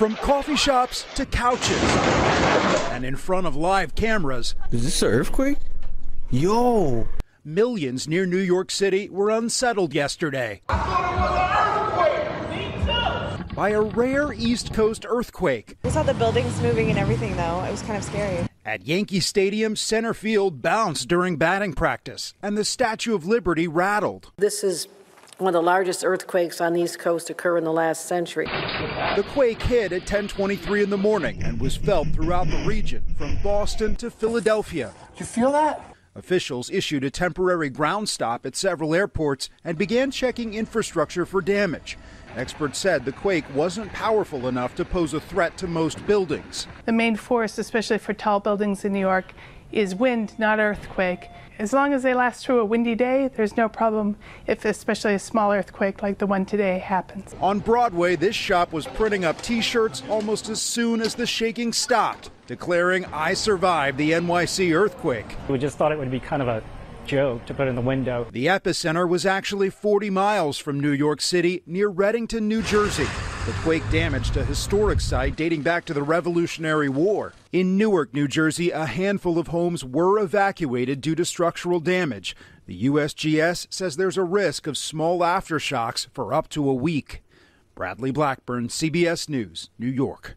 From coffee shops to couches and in front of live cameras. Is this an earthquake? Yo! Millions near New York City were unsettled yesterday by a rare East Coast earthquake. We saw the buildings moving and everything, though. It was kind of scary. At Yankee Stadium, center field bounced during batting practice, and the Statue of Liberty rattled. This is one of the largest earthquakes on the East Coast to occur in the last century. The quake hit at 10:23 in the morning and was felt throughout the region, from Boston to Philadelphia. You feel that? Officials issued a temporary ground stop at several airports and began checking infrastructure for damage. Experts said the quake wasn't powerful enough to pose a threat to most buildings. The main force, especially for tall buildings in New York, is wind, not earthquake. As long as they last through a windy day, there's no problem if especially a small earthquake like the one today happens. On Broadway, this shop was printing up t-shirts almost as soon as the shaking stopped, declaring I survived the NYC earthquake. We just thought it would be kind of a joke to put in the window. The epicenter was actually 40 miles from New York City near Readington, New Jersey. The quake damaged a historic site dating back to the Revolutionary War. In Newark, New Jersey, a handful of homes were evacuated due to structural damage. The USGS says there's a risk of small aftershocks for up to a week. Bradley Blackburn, CBS News, New York.